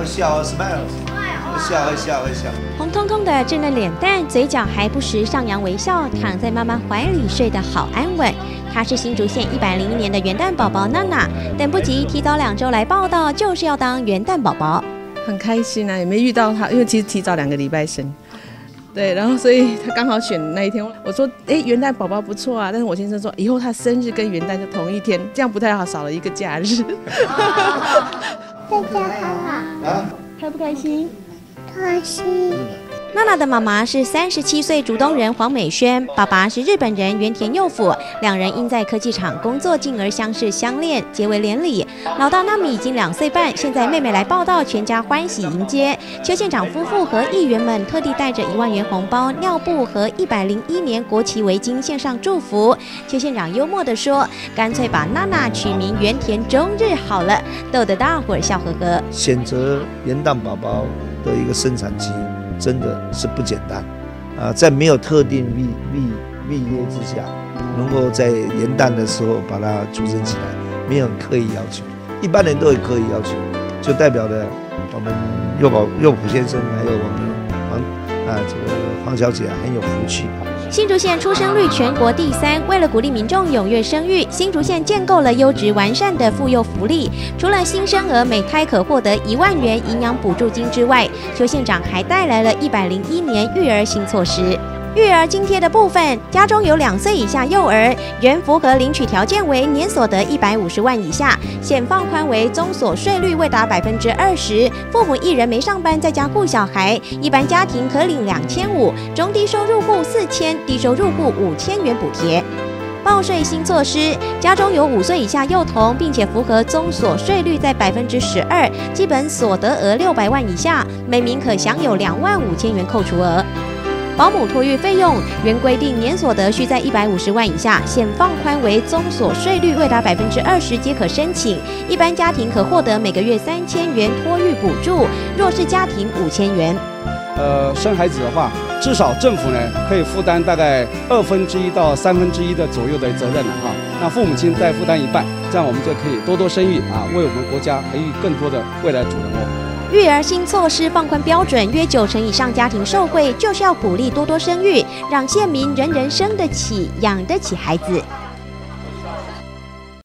会笑，smile，会笑会笑会笑。红彤彤的稚嫩脸蛋，嘴角还不时上扬微笑，躺在妈妈怀里睡得好安稳。她是新竹县一百零一年的元旦宝宝娜娜，等不及提早两周来报道，就是要当元旦宝宝。很开心啊，也没遇到他，因为其实提早两个礼拜生。对，然后所以他刚好选那一天，我说，哎，元旦宝宝不错啊。但是我先生说，以后他生日跟元旦就同一天，这样不太好，少了一个假日。在家好啊，开不开心？开心。娜娜的妈妈是三十七岁竹东人黄美萱，爸爸是日本人原田佑辅，两人因在科技厂工作，进而相识相恋，结为连理。老大娜米已经两岁半，现在妹妹来报道，全家欢喜迎接。邱县长夫妇和议员们特地带着一万元红包、尿布和一百零一年国旗围巾献上祝福。邱县长幽默地说：“干脆把娜娜取名原田中日好了，逗得大伙儿笑呵呵。”选择元旦宝宝的一个生产期。真的是不简单啊！在没有特定密密密约之下，能够在元旦的时候把它组织起来，没有刻意要求，一般人都有刻意要求，就代表着我们幼保幼普先生还有我们黄啊这个黄小姐很有福气。新竹县出生率全国第三，为了鼓励民众踊跃生育，新竹县建构了优质完善的妇幼福利。除了新生儿每胎可获得一万元营养补助金之外，邱县长还带来了一百零一年育儿新措施。育儿津贴的部分，家中有两岁以下幼儿，原符合领取条件为年所得一百五十万以下，现放宽为综所税率未达百分之二十，父母一人没上班在家顾小孩，一般家庭可领两千五，中低收入户四千，低收入户五千元补贴。报税新措施，家中有五岁以下幼童，并且符合综所税率在百分之十二，基本所得额六百万以下，每名可享有两万五千元扣除额。保姆托育费用原规定年所得需在一百五十万以下，现放宽为综所税率未达百分之二十皆可申请。一般家庭可获得每个月三千元托育补助，弱势家庭五千元。呃，生孩子的话，至少政府呢可以负担大概二分之一到三分之一的左右的责任了哈。那父母亲再负担一半，这样我们就可以多多生育啊，为我们国家培育更多的未来主人翁。育儿新措施放宽标准，约九成以上家庭受惠，就是要鼓励多多生育，让县民人人生得起、养得起孩子。